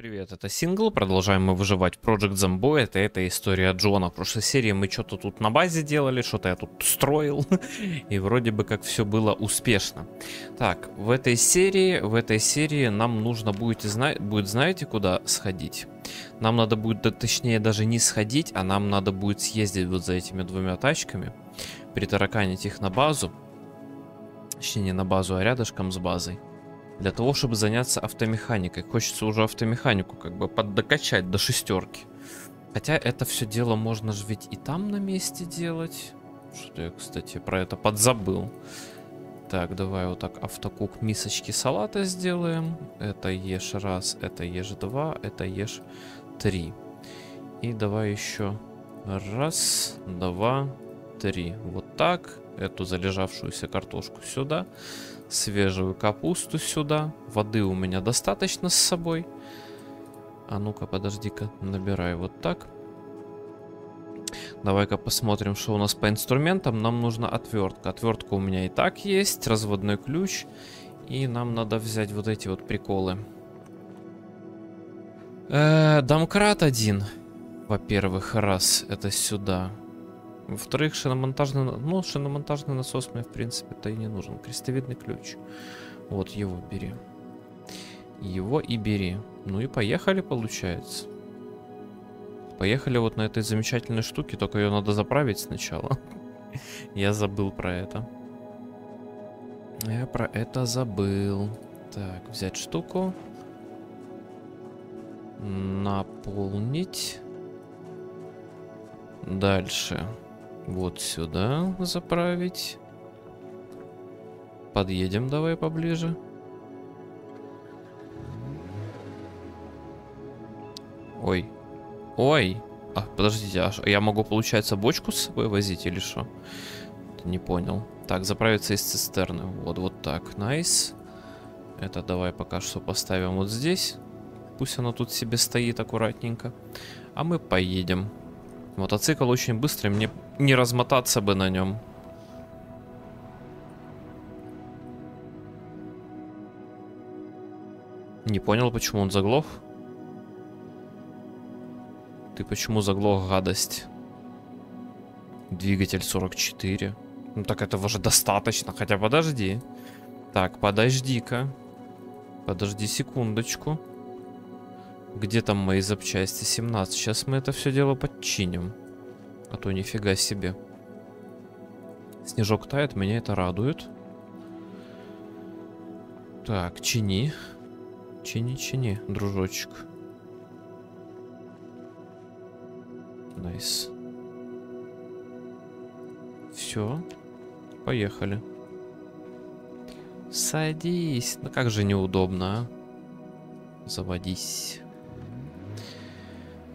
Привет, это сингл, продолжаем мы выживать Project Zomboid, это, это история Джона. В прошлой серии мы что-то тут на базе делали, что-то я тут строил, и вроде бы как все было успешно. Так, в этой серии, в этой серии нам нужно будет, зна будет знаете, куда сходить? Нам надо будет, да, точнее, даже не сходить, а нам надо будет съездить вот за этими двумя тачками, притараканить их на базу, точнее не на базу, а рядышком с базой для того, чтобы заняться автомеханикой. Хочется уже автомеханику как бы поддокачать до шестерки. Хотя это все дело можно же ведь и там на месте делать. Что я, кстати, про это подзабыл. Так, давай вот так автокук мисочки салата сделаем. Это ешь раз, это ешь два, это ешь три. И давай еще раз, два, три. Вот так. Эту залежавшуюся картошку сюда свежую капусту сюда. Воды у меня достаточно с собой. А ну-ка, подожди-ка, набирай вот так. Давай-ка посмотрим, что у нас по инструментам. Нам нужна отвертка. Отвертка у меня и так есть, разводной ключ. И нам надо взять вот эти вот приколы. Э -э, домкрат один. Во-первых, раз, это сюда. Во-вторых, шиномонтажный, ну, шиномонтажный насос мне, в принципе-то и не нужен. Крестовидный ключ. Вот его бери. Его и бери. Ну и поехали, получается. Поехали вот на этой замечательной штуке, только ее надо заправить сначала. Я забыл про это. Я про это забыл. Так, взять штуку. Наполнить. Дальше. Вот сюда заправить. Подъедем давай поближе. Ой. Ой. А, подождите, а я могу, получается, бочку с собой возить или что? Не понял. Так, заправиться из цистерны. Вот, вот так. Nice. Это давай пока что поставим вот здесь. Пусть оно тут себе стоит аккуратненько. А мы поедем. Мотоцикл очень быстрый, мне не размотаться бы на нем. Не понял, почему он заглох. Ты почему заглох, гадость? Двигатель 44. Ну так этого же достаточно, хотя подожди. Так, подожди-ка. Подожди секундочку. Где там мои запчасти? 17. Сейчас мы это все дело починим. А то нифига себе. Снежок тает, меня это радует. Так, чини. Чини, чини, дружочек. Nice. Все. Поехали. Садись. Ну как же неудобно, а? Заводись.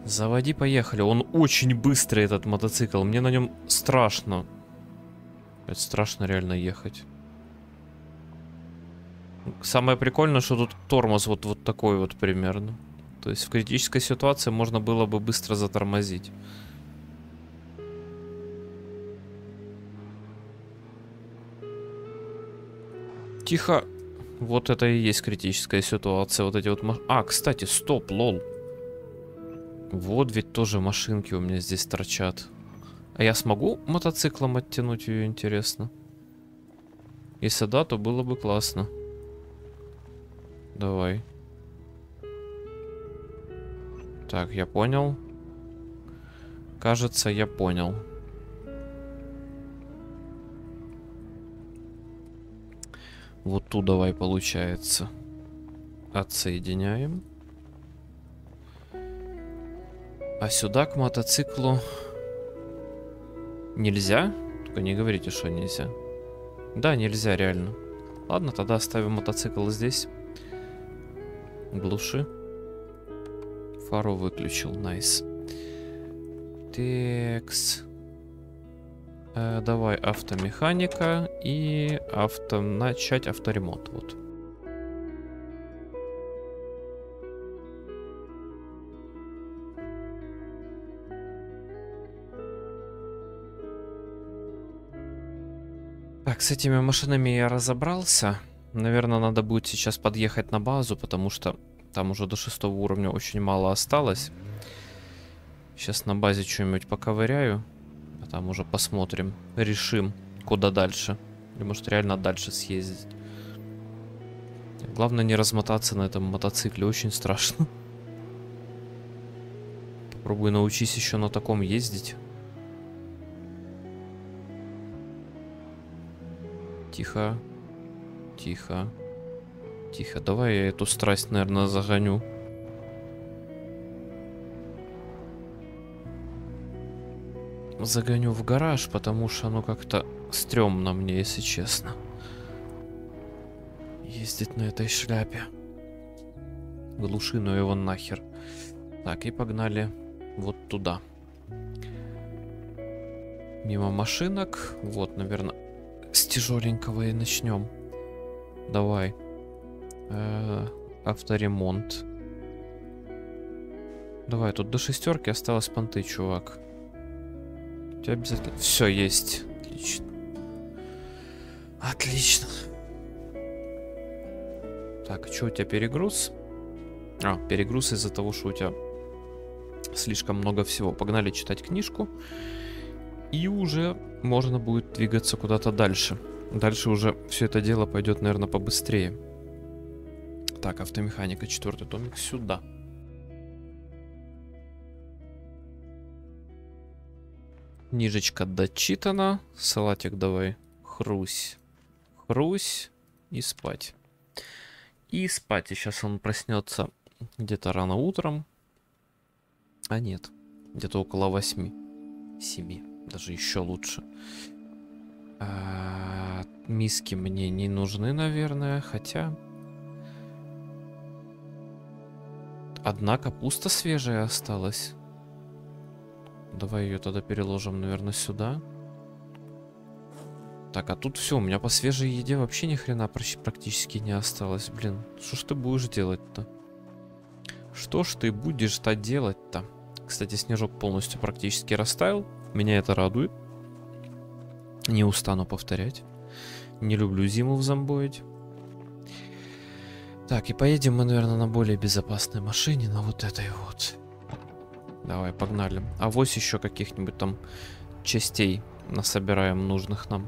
Заводи, поехали. Он очень быстрый, этот мотоцикл. Мне на нем страшно. Это страшно реально ехать. Самое прикольное, что тут тормоз вот, вот такой вот примерно. То есть в критической ситуации можно было бы быстро затормозить. Тихо. Вот это и есть критическая ситуация. Вот эти вот... А, кстати, стоп, лол. Вот ведь тоже машинки у меня здесь торчат. А я смогу мотоциклом оттянуть ее, интересно? Если да, то было бы классно. Давай. Так, я понял. Кажется, я понял. Вот ту давай получается. Отсоединяем. А сюда к мотоциклу нельзя? Только не говорите, что нельзя. Да, нельзя, реально. Ладно, тогда оставим мотоцикл здесь. Глуши. Фару выключил, найс. Текс. Э, давай автомеханика и авто... начать авторемонт. Вот. Так, с этими машинами я разобрался. Наверное, надо будет сейчас подъехать на базу, потому что Там уже до шестого уровня очень мало осталось. Сейчас на базе что-нибудь поковыряю. А там уже посмотрим. Решим, куда дальше. Или может реально дальше съездить. Главное не размотаться на этом мотоцикле. Очень страшно. Попробуй научись еще на таком ездить. Тихо. Тихо. Тихо. Давай я эту страсть, наверное, загоню. Загоню в гараж, потому что оно как-то стрёмно мне, если честно. Ездить на этой шляпе. Глуши, но его нахер. Так, и погнали вот туда. Мимо машинок. Вот, наверное, с тяжеленького и начнем. Давай. Э авторемонт. Давай, тут до шестерки осталось понты, чувак. У тебя обязательно... Все, есть. Отлично. Отлично. Так, что у тебя перегруз? А, перегруз из-за того, что у тебя слишком много всего. Погнали читать книжку. И уже можно будет двигаться куда-то дальше. Дальше уже все это дело пойдет, наверное, побыстрее. Так, автомеханика, четвертый томик сюда. Книжечка дочитана. Салатик давай. Хрусь. Хрусь. И спать. И спать. И сейчас он проснется где-то рано утром. А нет. Где-то около восьми. Семи. Даже еще лучше. А, миски мне не нужны, наверное. Хотя... Одна капуста свежая осталась. Давай ее тогда переложим, наверное, сюда. Так, а тут все, у меня по свежей еде вообще ни хрена практически не осталось. Блин, что ж ты будешь делать-то? Что ж ты будешь-то делать-то? Кстати, снежок полностью практически растаял. Меня это радует. Не устану повторять. Не люблю зиму в Замбоиде. Так, и поедем мы, наверное, на более безопасной машине, на вот этой вот. Давай, погнали. А вось еще каких-нибудь там частей насобираем нужных нам.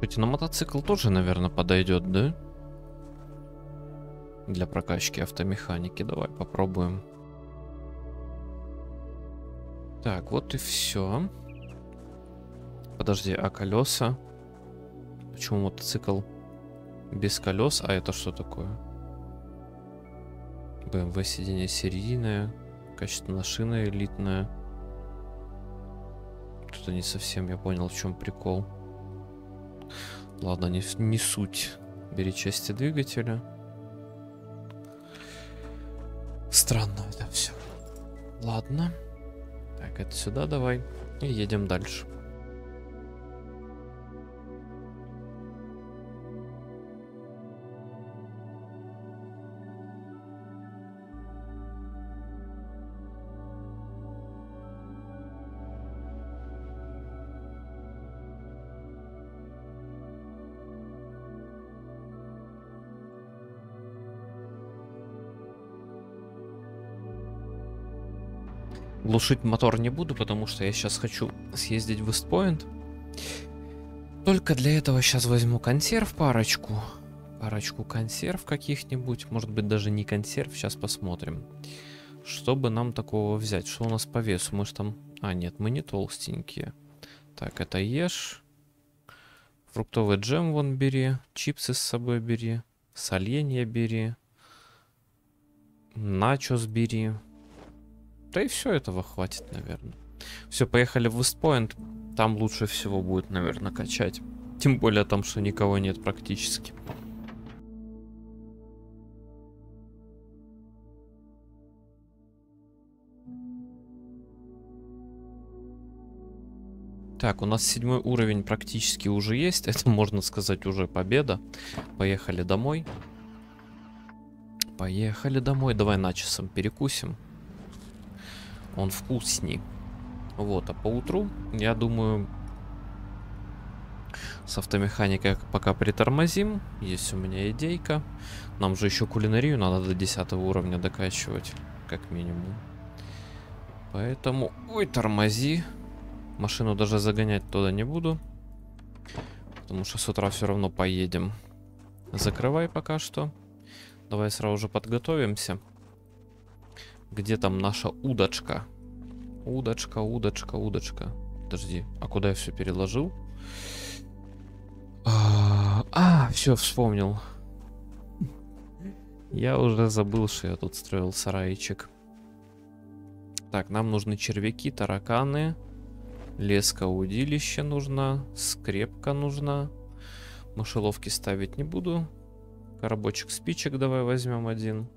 Слушайте, на мотоцикл тоже, наверное, подойдет, да? Для прокачки автомеханики. Давай попробуем. Так, вот и все. Подожди, а колеса? Почему мотоцикл без колес? А это что такое? BMW сиденье серийное. Качество шина элитная. Что-то не совсем я понял, в чем прикол. Ладно, не, не суть. Бери части двигателя. Странно это все. Ладно. Так, это сюда давай. И едем дальше. Глушить мотор не буду, потому что я сейчас хочу съездить в Вестпоинт. Только для этого сейчас возьму консерв парочку. Парочку консерв каких-нибудь. Может быть даже не консерв, сейчас посмотрим. Чтобы нам такого взять? Что у нас по весу? Мы же там... А, нет, мы не толстенькие. Так, это ешь. Фруктовый джем вон бери. Чипсы с собой бери. Соленья бери. Начос бери. Да и все этого хватит, наверное. Все, поехали в Вестпоинт. Там лучше всего будет, наверное, качать. Тем более там, что никого нет практически. Так, у нас седьмой уровень практически уже есть. Это, можно сказать, уже победа. Поехали домой. Поехали домой. Давай начесом перекусим. Он вкусней. Вот, а по утру, я думаю, с автомеханикой пока притормозим. Есть у меня идейка. Нам же еще кулинарию надо до 10 уровня докачивать, как минимум. Поэтому, ой, тормози. Машину даже загонять туда не буду. Потому что с утра все равно поедем. Закрывай пока что. Давай сразу же подготовимся. Где там наша удочка? Удочка, удочка, удочка. Подожди, а куда я все переложил? А, а все, вспомнил. Я уже забыл, что я тут строил сарайчик. Так, нам нужны червяки, тараканы. Леска удилище нужна. Скрепка нужна. Мышеловки ставить не буду. Коробочек спичек давай возьмем один.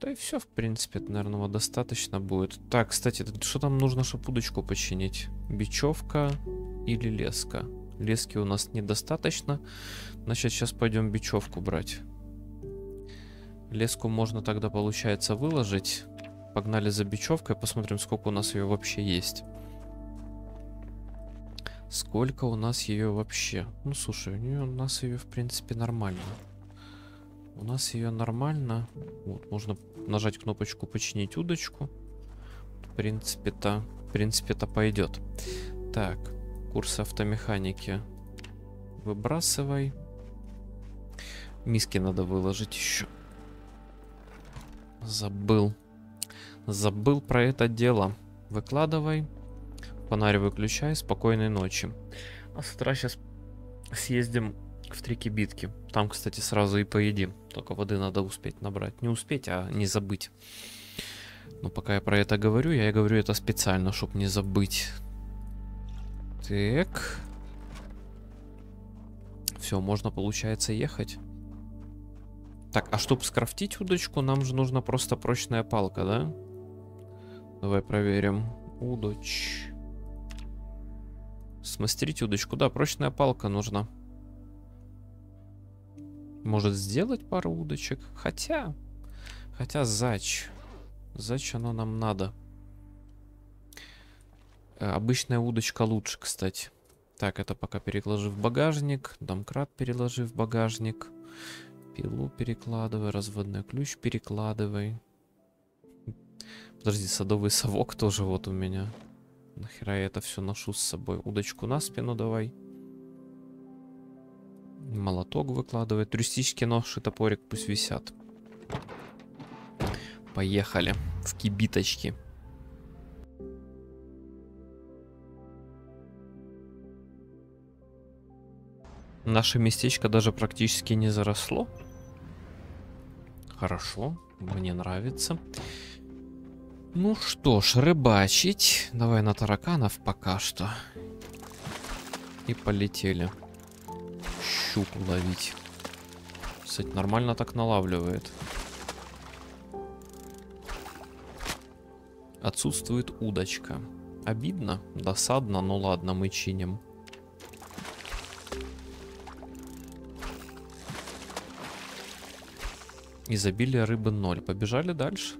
Да и все, в принципе, это, наверное, достаточно будет. Так, кстати, что там нужно, чтобы удочку починить? Бечевка или леска? Лески у нас недостаточно. Значит, сейчас пойдем бечевку брать. Леску можно тогда, получается, выложить. Погнали за бечевкой, посмотрим, сколько у нас ее вообще есть. Сколько у нас ее вообще? Ну, слушай, у, нее, у нас ее, в принципе, нормально. У нас ее нормально. Вот, можно нажать кнопочку «Починить удочку». В принципе-то, в принципе-то пойдет. Так, курс автомеханики выбрасывай. Миски надо выложить еще. Забыл. Забыл про это дело. Выкладывай. Фонарь выключай. Спокойной ночи. А с утра сейчас съездим в три кибитки. Там, кстати, сразу и поедим. Только воды надо успеть набрать. Не успеть, а не забыть. Но пока я про это говорю, я и говорю это специально, чтобы не забыть. Так. Все, можно, получается, ехать. Так, а чтобы скрафтить удочку, нам же нужна просто прочная палка, да? Давай проверим. Удочь. Смастерить удочку. Да, прочная палка нужна. Может сделать пару удочек? Хотя... Хотя зач. Зач оно нам надо. Э, обычная удочка лучше, кстати. Так, это пока переложи в багажник. Домкрат переложи в багажник. Пилу перекладывай. Разводной ключ перекладывай. Подожди, садовый совок тоже вот у меня. Нахера я это все ношу с собой? Удочку на спину давай. Молоток выкладывай. Туристический нож и топорик пусть висят. Поехали. В кибиточки. Наше местечко даже практически не заросло. Хорошо, мне нравится. Ну что ж, рыбачить. Давай на тараканов пока что. И полетели. Щуку ловить. Кстати, нормально так налавливает. Отсутствует удочка. Обидно, досадно, но ладно, мы чиним. Изобилие рыбы 0. Побежали дальше.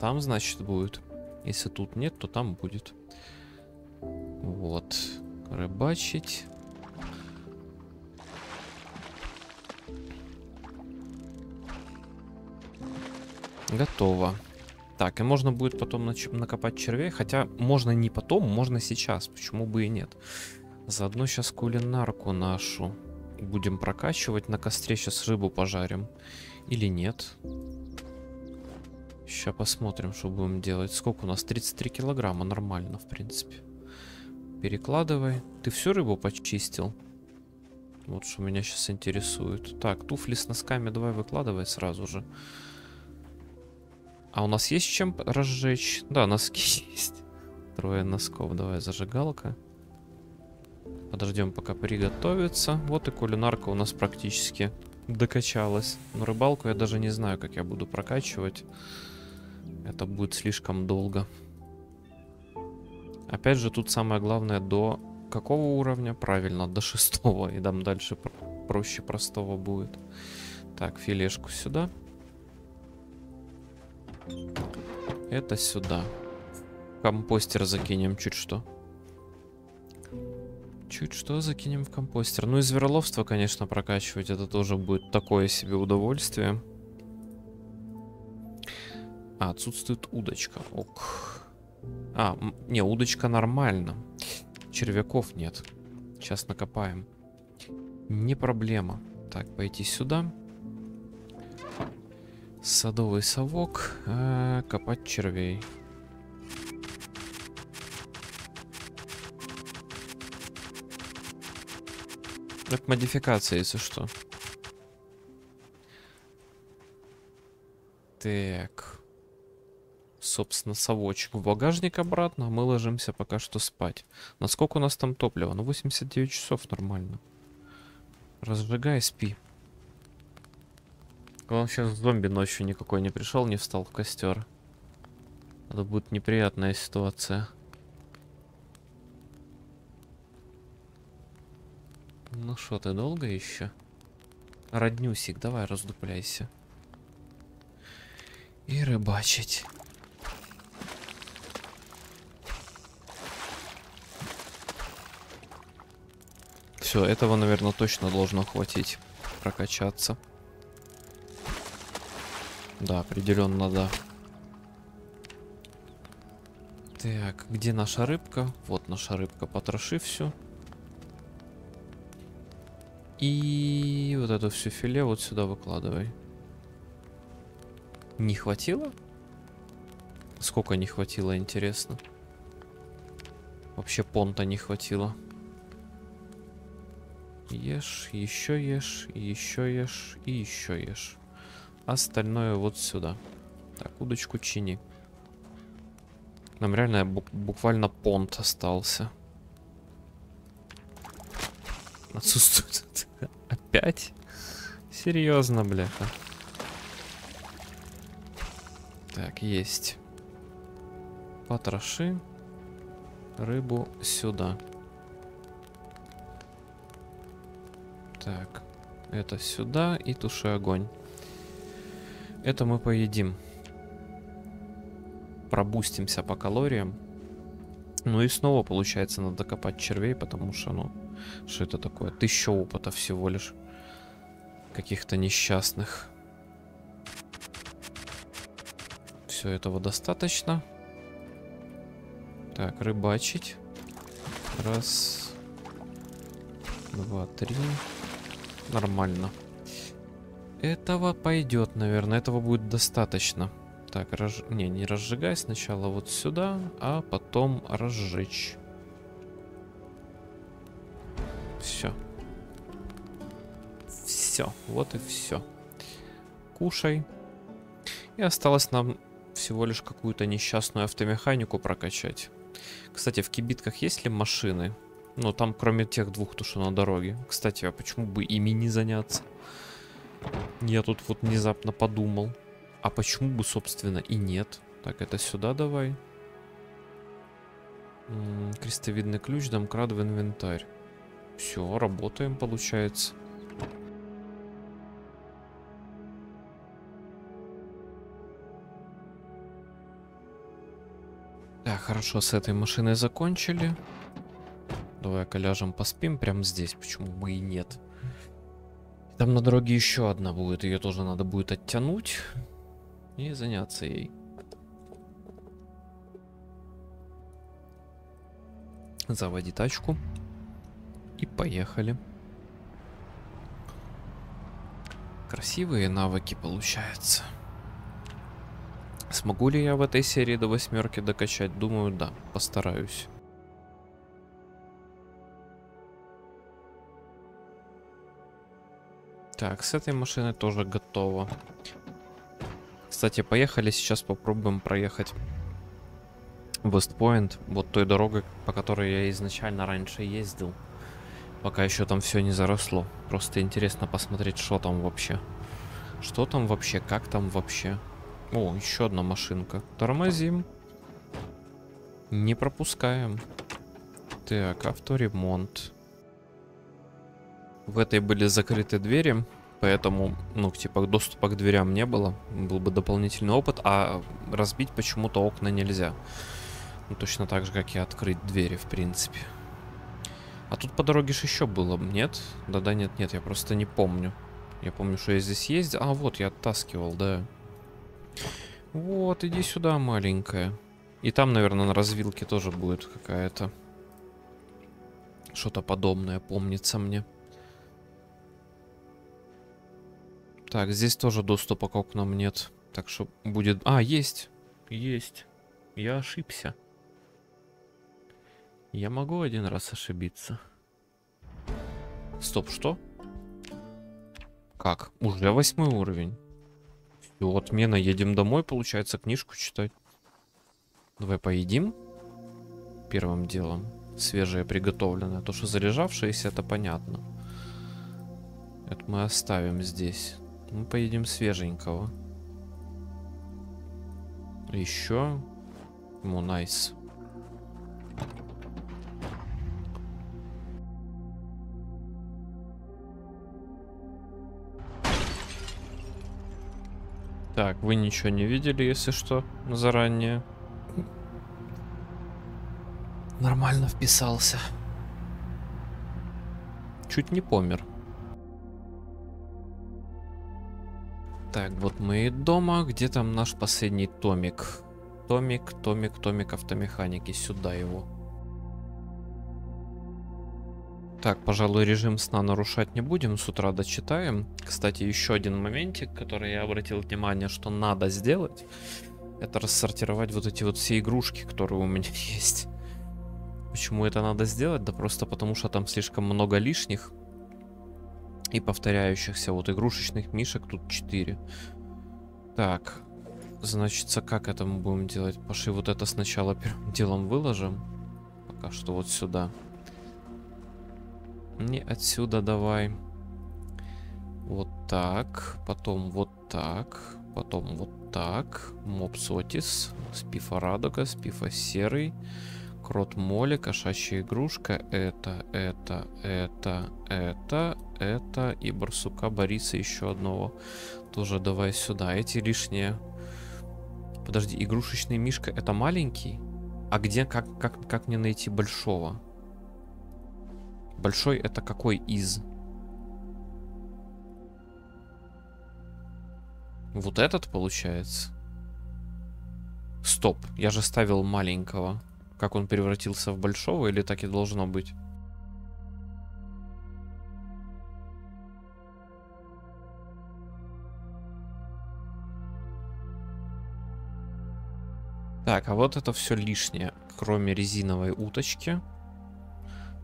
Там, значит, будет. Если тут нет, то там будет. Вот. Рыбачить. Готово. Так, и можно будет потом накопать червей. Хотя можно не потом, можно сейчас. Почему бы и нет. Заодно сейчас кулинарку нашу будем прокачивать. На костре сейчас рыбу пожарим. Или нет? Сейчас посмотрим, что будем делать. Сколько у нас? 33 килограмма. Нормально, в принципе. Перекладывай. Ты всю рыбу почистил? Вот что меня сейчас интересует. Так, туфли с носками давай выкладывай сразу же. А у нас есть чем разжечь? Да, носки есть. Трое носков. Давай, зажигалка. Подождем, пока приготовится. Вот и кулинарка у нас практически докачалась. Но рыбалку я даже не знаю, как я буду прокачивать. Это будет слишком долго. Опять же, тут самое главное до какого уровня? Правильно, до шестого. И там дальше проще простого будет. Так, филешку сюда. Это сюда. компостер закинем чуть что. Чуть что закинем в компостер. Ну и звероловство, конечно, прокачивать. Это тоже будет такое себе удовольствие. А, отсутствует удочка. Ок. А, не, удочка нормально. Червяков нет. Сейчас накопаем. Не проблема. Так, пойти сюда. Садовый совок. А, копать червей. Это модификация, если что. Так. Собственно, совочек в багажник обратно, а мы ложимся пока что спать. Насколько у нас там топлива? Ну, 89 часов нормально. Разжигай, спи. Главное, сейчас зомби ночью никакой не пришел, не встал в костер. Это будет неприятная ситуация. Ну что, ты долго еще? Роднюсик, давай раздупляйся. И рыбачить. Все, этого, наверное, точно должно хватить прокачаться. Да, определенно, да. Так, где наша рыбка? Вот наша рыбка, потроши все. И вот это все филе вот сюда выкладывай. Не хватило? Сколько не хватило, интересно. Вообще понта не хватило. Ешь, еще ешь, еще ешь и еще ешь. Остальное вот сюда. Так, удочку чини. Нам реально буквально понт остался. Отсутствует. Опять? Серьезно, бляха. Так, есть. Потроши рыбу сюда. Так, это сюда и туши огонь. Это мы поедим. Пробустимся по калориям. Ну и снова, получается, надо копать червей, потому что, ну, что это такое? Тысяча опыта всего лишь. Каких-то несчастных. Все этого достаточно. Так, рыбачить. Раз. Два, три. Нормально. Этого пойдет, наверное. Этого будет достаточно. Так, разж... не, не разжигай сначала вот сюда, а потом разжечь. Все. Все, вот и все. Кушай. И осталось нам всего лишь какую-то несчастную автомеханику прокачать. Кстати, в кибитках есть ли машины? Ну, там кроме тех двух, то что на дороге. Кстати, а почему бы ими не заняться? Я тут вот внезапно подумал. А почему бы, собственно, и нет? Так, это сюда давай. М -м, крестовидный ключ, домкрат в инвентарь. Все, работаем, получается. Так, хорошо, с этой машиной закончили. Давай-ка ляжем поспим прямо здесь, почему бы и нет. Там на дороге еще одна будет, ее тоже надо будет оттянуть и заняться ей. Заводи тачку. И поехали. Красивые навыки получаются. Смогу ли я в этой серии до восьмерки докачать? Думаю, да. Постараюсь. Так, с этой машиной тоже готово. Кстати, поехали сейчас попробуем проехать Вестпоинт. Вот той дорогой, по которой я изначально раньше ездил. Пока еще там все не заросло. Просто интересно посмотреть, что там вообще. Что там вообще, как там вообще. О, еще одна машинка. Тормозим. Не пропускаем. Так, авторемонт. В этой были закрыты двери, поэтому, ну, типа, доступа к дверям не было. Был бы дополнительный опыт, а разбить почему-то окна нельзя. Ну, точно так же, как и открыть двери, в принципе. А тут по дороге же еще было, нет? Да-да, нет-нет, я просто не помню. Я помню, что я здесь ездил. А, вот, я оттаскивал, да. Вот, иди сюда, маленькая. И там, наверное, на развилке тоже будет какая-то... Что-то подобное, помнится мне. Так, здесь тоже доступа к окнам нет. Так что будет... А, есть. Есть. Я ошибся. Я могу один раз ошибиться. Стоп, что? Как? Уже восьмой уровень. Все, отмена. Едем домой, получается, книжку читать. Давай поедим. Первым делом. Свежее, приготовленное. То, что заряжавшееся, это понятно. Это мы оставим здесь. Мы поедим свеженького. Еще. Ну, найс. Так, вы ничего не видели, если что, заранее. Нормально вписался. Чуть не помер. Так, вот мы дома. Где там наш последний томик? Томик, томик, томик автомеханики. Сюда его. Так, пожалуй, режим сна нарушать не будем. С утра дочитаем. Кстати, еще один моментик, который я обратил внимание, что надо сделать. Это рассортировать вот эти вот все игрушки, которые у меня есть. Почему это надо сделать? Да просто потому, что там слишком много лишних и повторяющихся вот игрушечных мишек тут 4. Так, значит, как это мы будем делать? Пошли вот это сначала первым делом выложим. Пока что вот сюда. Не отсюда давай. Вот так. Потом вот так. Потом вот так. Мопсотис. Спифа радуга. Спифа серый. Крот Моли, кошачья игрушка, это, это, это, это, это и барсука Бориса еще одного. Тоже давай сюда. Эти лишние. Подожди, игрушечный мишка это маленький? А где, как, как, как мне найти большого? Большой это какой из? Вот этот получается? Стоп, я же ставил маленького. Как он превратился в большого или так и должно быть? Так, а вот это все лишнее, кроме резиновой уточки.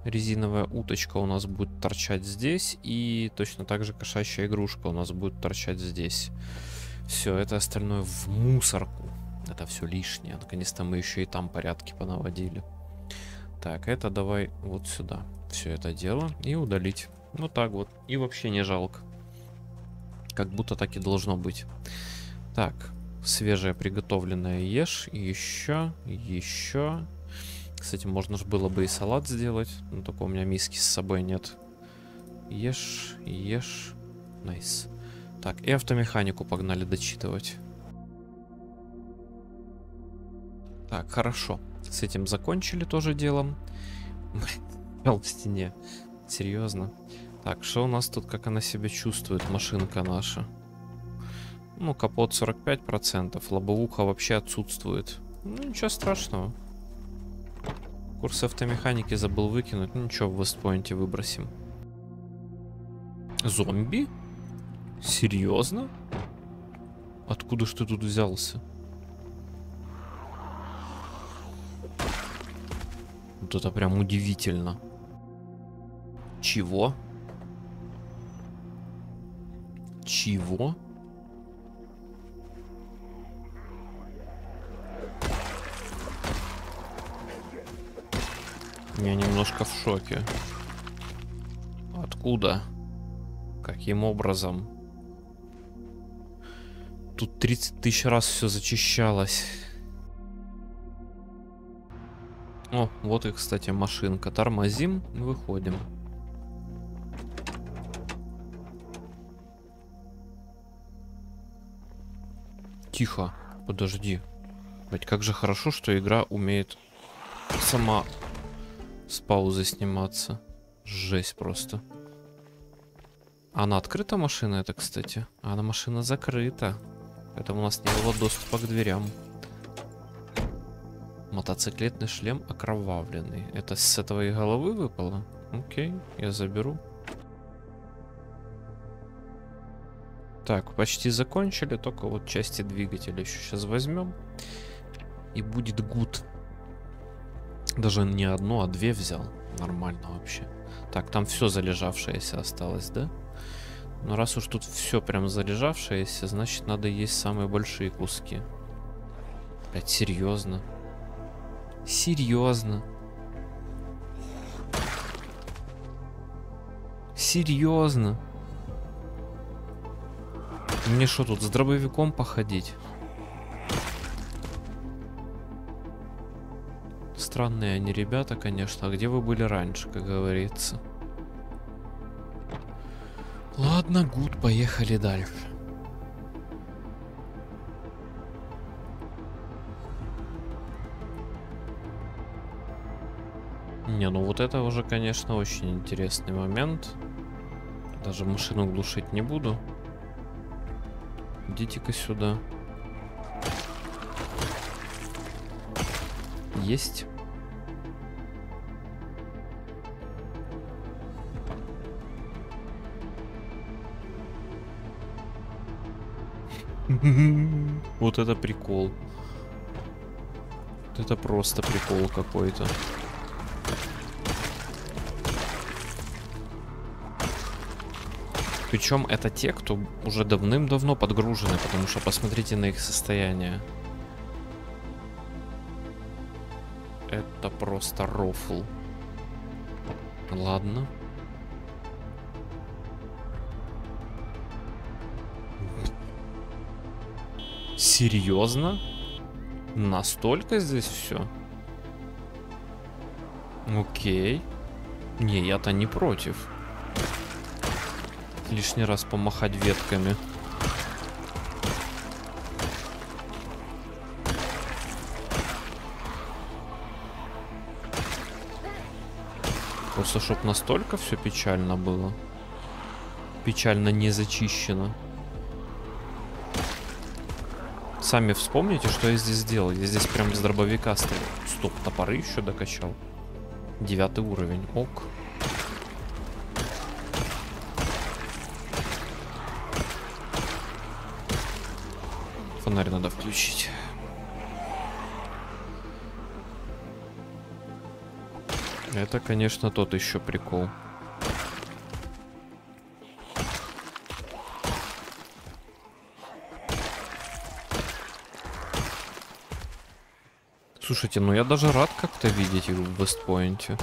Резиновая уточка у нас будет торчать здесь, и точно так же кошачья игрушка у нас будет торчать здесь. Все, это остальное в мусорку. Это все лишнее. Наконец-то мы еще и там порядки понаводили. Так, это давай вот сюда. Все это дело. И удалить. Ну так вот. И вообще не жалко. Как будто так и должно быть. Так. Свежее приготовленное ешь. И еще. Еще. Кстати, можно же было бы и салат сделать. Но только у меня миски с собой нет. Ешь, ешь. Nice. Так, и автомеханику погнали дочитывать. Так, хорошо. С этим закончили тоже делом. в стене. Серьезно. Так, что у нас тут, как она себя чувствует, машинка наша? Ну, капот 45%, лобовуха вообще отсутствует. Ну, ничего страшного. Курс автомеханики забыл выкинуть. Ну, ничего, в Вестпойнте выбросим. Зомби? Серьезно? Откуда ж ты тут взялся? Вот это прям удивительно. Чего? Чего? Я немножко в шоке. Откуда? Каким образом? Тут 30 тысяч раз все зачищалось. О, вот и, кстати, машинка. Тормозим, выходим. Тихо, подожди. Ведь как же хорошо, что игра умеет сама с паузы сниматься. Жесть просто. Она открыта машина это, кстати? Она машина закрыта. Поэтому у нас не было доступа к дверям. Мотоциклетный шлем окровавленный. Это с и головы выпало? Окей, я заберу. Так, почти закончили, только вот части двигателя еще сейчас возьмем. И будет гуд. Даже не одно, а две взял. Нормально вообще. Так, там все залежавшееся осталось, да? Но раз уж тут все прям залежавшееся, значит надо есть самые большие куски. Блять, серьезно. Серьезно. Серьезно. Мне что тут, с дробовиком походить? Странные они ребята, конечно. А где вы были раньше, как говорится? Ладно, гуд, поехали дальше. Не, ну вот это уже, конечно, очень интересный момент. Даже машину глушить не буду. Идите-ка сюда. Есть. Вот это прикол. Вот это просто прикол какой-то. Причем это те, кто уже давным-давно подгружены, потому что посмотрите на их состояние. Это просто рофл. Ладно. Серьезно? Настолько здесь все? Окей. Не, я-то не против лишний раз помахать ветками. Просто чтоб настолько все печально было. Печально не зачищено. Сами вспомните, что я здесь сделал. Я здесь прям без дробовика стоял. Стоп, топоры еще докачал. Девятый уровень. Ок. Фонарь надо включить. Это, конечно, тот еще прикол. Слушайте, ну я даже рад как-то видеть их в Вестпоинте.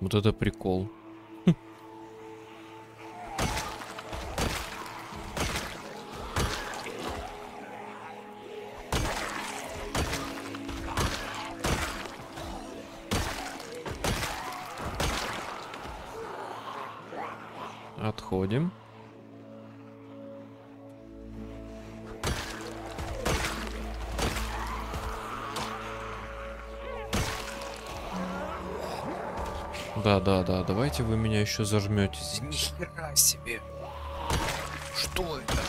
Вот это прикол. Еще зажметесь. Нихера себе. Что это?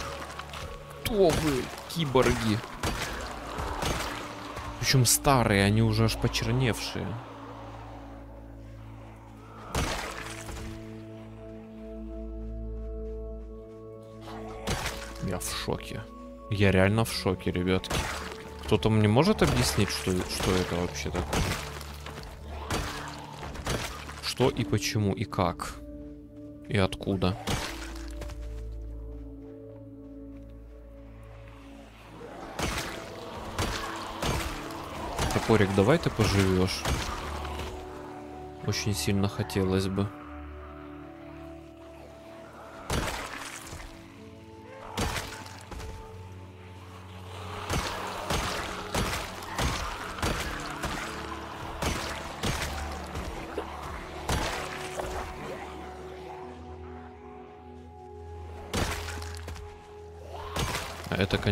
Кто вы, киборги? Причем старые, они уже аж почерневшие. Я в шоке. Я реально в шоке, ребятки. Кто-то мне может объяснить, что, что это вообще такое? Что и почему, и как? И откуда? Топорик, давай ты поживешь. Очень сильно хотелось бы.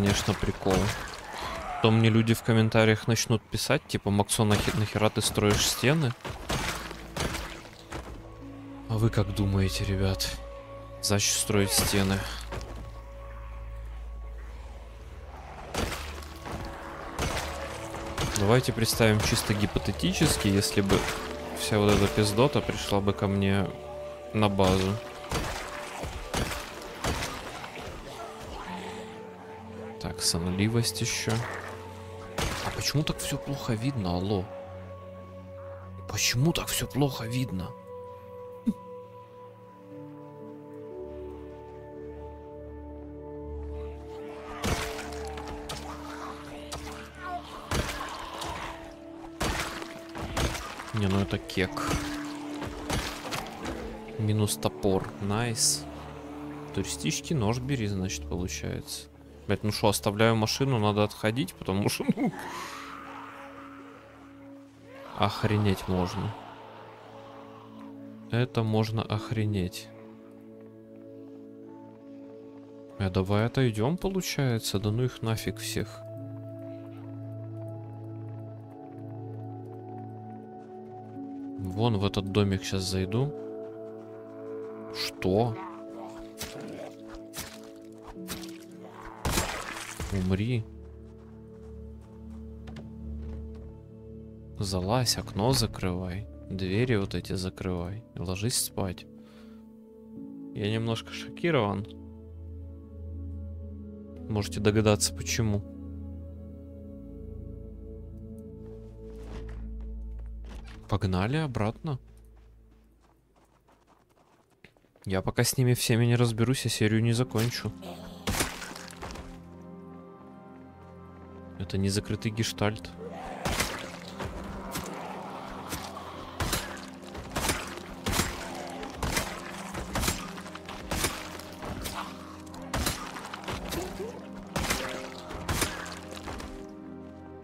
Конечно, прикол. То мне люди в комментариях начнут писать, типа, Максон, нахи- нахера ты строишь стены? А вы как думаете, ребят? Зачем строить стены? Давайте представим чисто гипотетически, если бы вся вот эта пиздота пришла бы ко мне на базу. Так, сонливость еще. А почему так все плохо видно, алло? Почему так все плохо видно? Не, ну это кек. Минус топор. Nice. Туристический нож бери, значит, получается. Блять, ну что, оставляю машину, надо отходить, потому что, ну... Охренеть можно. Это можно охренеть. А давай отойдем, получается. Да ну их нафиг всех. Вон в этот домик сейчас зайду. Что? Умри. Залазь, окно закрывай. Двери вот эти закрывай. Ложись спать. Я немножко шокирован. Можете догадаться, почему. Погнали обратно. Я пока с ними всеми не разберусь, я серию не закончу. Это не закрытый гештальт.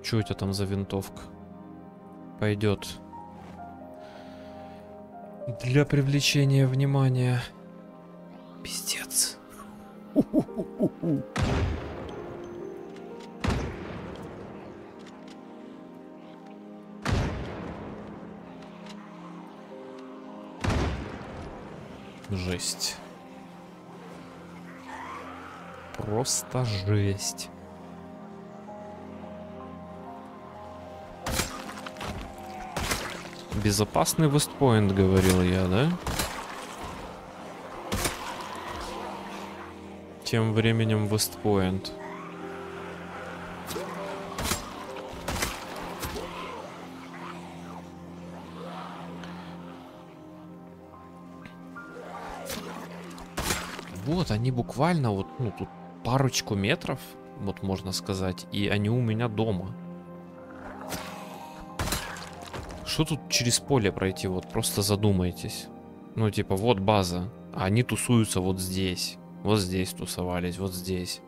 Что у тебя там за винтовка? Пойдет. Для привлечения внимания. Пиздец. Жесть. Просто жесть. Безопасный Вестпоинт, говорил я, да? Тем временем Вестпоинт. Вот, они буквально вот, ну, тут парочку метров, вот можно сказать, и они у меня дома. Что тут через поле пройти? Вот просто задумайтесь. Ну, типа, вот база. А они тусуются вот здесь. Вот здесь тусовались, вот здесь.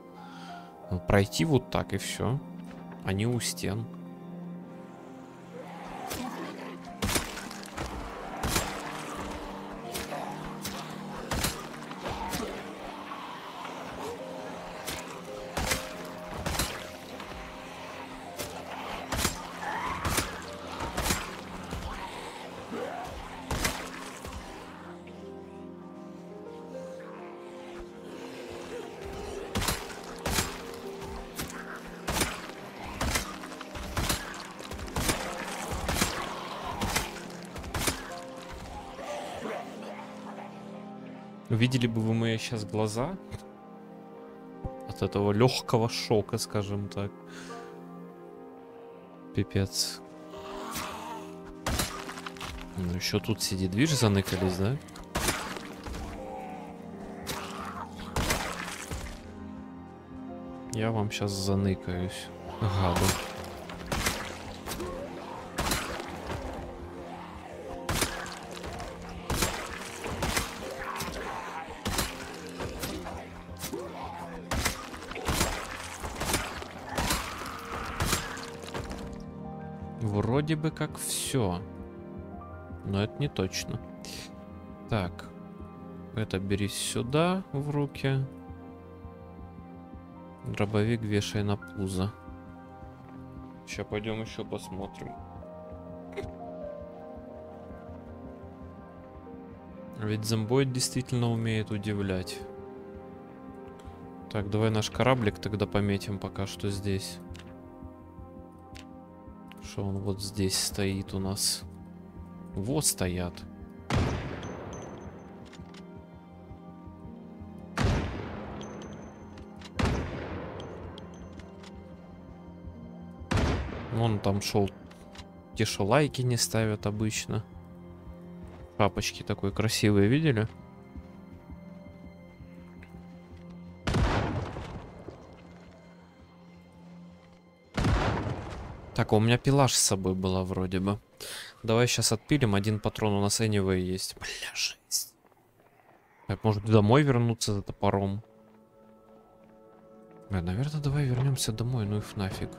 Пройти вот так и все. Они у стен. Видели бы вы мои сейчас глаза от этого легкого шока, скажем так. Пипец. Ну еще тут сидит, видишь, заныкались, да? Я вам сейчас заныкаюсь, гаду. Вроде бы как все. Но это не точно. Так. Это бери сюда в руки. Дробовик вешай на пузо. Сейчас пойдем еще посмотрим. Ведь зомбоид действительно умеет удивлять. Так, давай наш кораблик тогда пометим пока что здесь. Что он вот здесь стоит у нас. Вот стоят. Вон там шел. Те, что лайки не ставят обычно. Шапочки такой красивые, видели? Так, а у меня пилаж с собой была вроде бы. Давай сейчас отпилим. Один патрон у нас anyway есть. Бля, жесть. Так, может домой вернуться за топором? Бля, наверное, давай вернемся домой, ну их нафиг.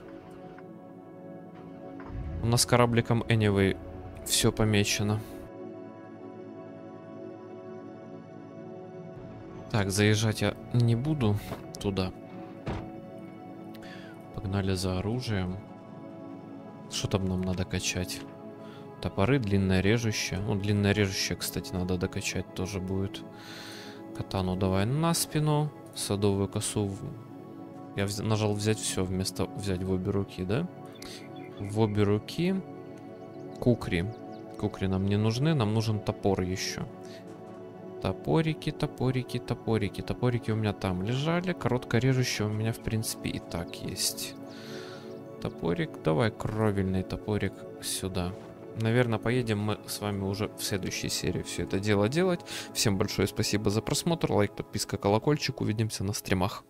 У нас корабликом anyway все помечено. Так, заезжать я не буду туда. Погнали за оружием. Что там нам надо качать? Топоры, длинное режущее. Ну, длинное режущее, кстати, надо докачать тоже будет. Катану давай на спину. Садовую косу. Я вз... нажал взять все вместо взять в обе руки, да? В обе руки. Кукри. Кукри нам не нужны, нам нужен топор еще. Топорики, топорики, топорики. Топорики у меня там лежали. Короткорежущие у меня, в принципе, и так есть. Топорик. Давай кровельный топорик сюда. Наверное, поедем мы с вами уже в следующей серии все это дело делать. Всем большое спасибо за просмотр, лайк, подписка, колокольчик. Увидимся на стримах.